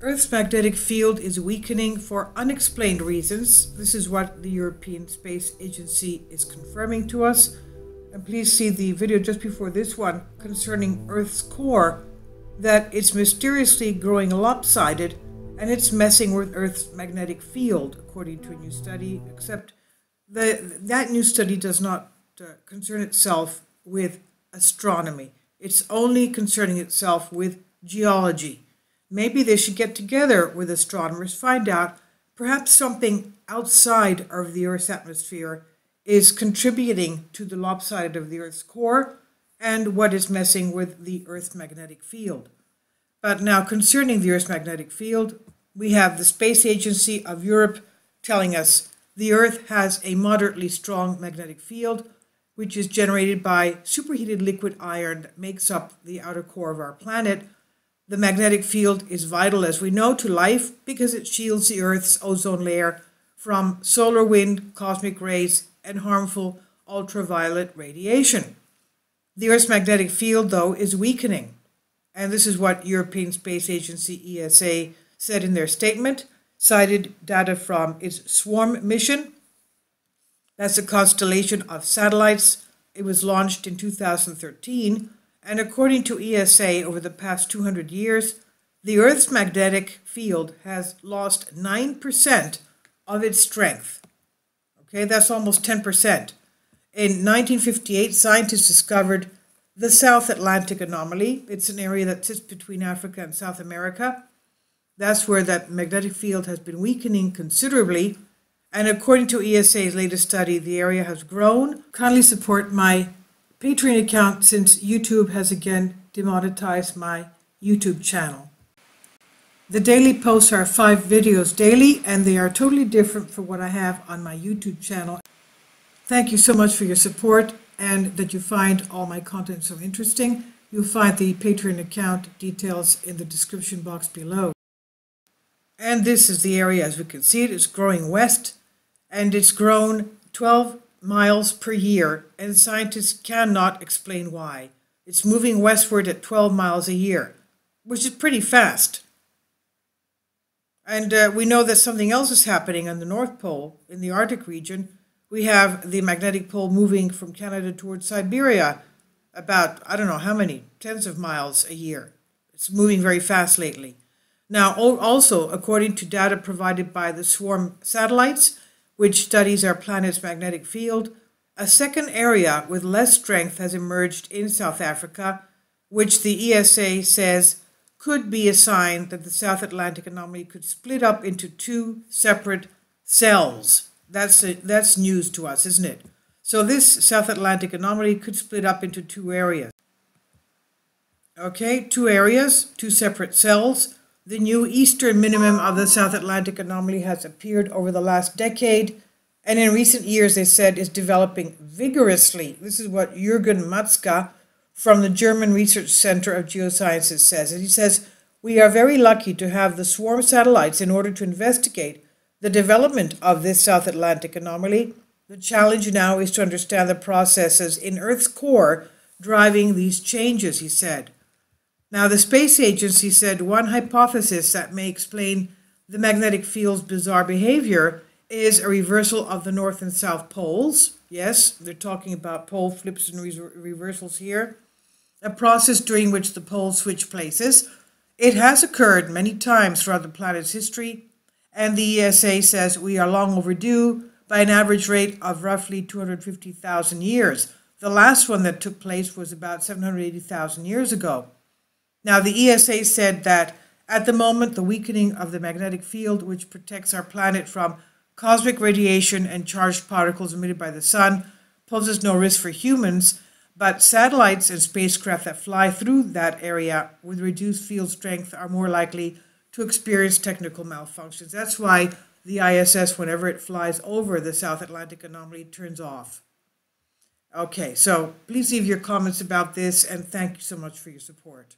Earth's magnetic field is weakening for unexplained reasons. This is what the European Space Agency is confirming to us. And please see the video just before this one concerning Earth's core that it's mysteriously growing lopsided and it's messing with Earth's magnetic field, according to a new study, except the, that new study does not uh, concern itself with astronomy. It's only concerning itself with geology. Maybe they should get together with astronomers, find out perhaps something outside of the Earth's atmosphere is contributing to the lopsided of the Earth's core and what is messing with the Earth's magnetic field. But now, concerning the Earth's magnetic field, we have the Space Agency of Europe telling us the Earth has a moderately strong magnetic field, which is generated by superheated liquid iron that makes up the outer core of our planet. The magnetic field is vital, as we know, to life because it shields the Earth's ozone layer from solar wind, cosmic rays, and harmful ultraviolet radiation. The Earth's magnetic field, though, is weakening. And this is what European Space Agency ESA said in their statement, cited data from its SWARM mission. That's a constellation of satellites. It was launched in 2013, and according to ESA, over the past 200 years, the Earth's magnetic field has lost 9% of its strength. Okay, that's almost 10%. In 1958, scientists discovered the South Atlantic anomaly. It's an area that sits between Africa and South America. That's where that magnetic field has been weakening considerably. And according to ESA's latest study, the area has grown. Kindly support my Patreon account since YouTube has again demonetized my YouTube channel. The daily posts are five videos daily, and they are totally different from what I have on my YouTube channel. Thank you so much for your support and that you find all my content so interesting. You'll find the Patreon account details in the description box below. And this is the area, as we can see it, it's growing west, and it's grown 12 miles per year, and scientists cannot explain why. It's moving westward at 12 miles a year, which is pretty fast. And uh, we know that something else is happening on the North Pole, in the Arctic region, we have the magnetic pole moving from Canada towards Siberia about, I don't know how many, tens of miles a year. It's moving very fast lately. Now, also, according to data provided by the SWARM satellites, which studies our planet's magnetic field, a second area with less strength has emerged in South Africa, which the ESA says could be a sign that the South Atlantic anomaly could split up into two separate cells that's a, that's news to us, isn't it? So this South Atlantic anomaly could split up into two areas. Okay, two areas, two separate cells. The new eastern minimum of the South Atlantic anomaly has appeared over the last decade, and in recent years, they said, is developing vigorously. This is what Jürgen Matzka from the German Research Center of Geosciences says. And he says, We are very lucky to have the swarm satellites in order to investigate the development of this South Atlantic anomaly. The challenge now is to understand the processes in Earth's core driving these changes, he said. Now, the space agency said one hypothesis that may explain the magnetic field's bizarre behavior is a reversal of the north and south poles. Yes, they're talking about pole flips and re reversals here. A process during which the poles switch places. It has occurred many times throughout the planet's history and the ESA says we are long overdue by an average rate of roughly 250,000 years. The last one that took place was about 780,000 years ago. Now, the ESA said that at the moment, the weakening of the magnetic field, which protects our planet from cosmic radiation and charged particles emitted by the sun, poses no risk for humans, but satellites and spacecraft that fly through that area with reduced field strength are more likely to experience technical malfunctions. That's why the ISS, whenever it flies over the South Atlantic anomaly, turns off. Okay, so please leave your comments about this and thank you so much for your support.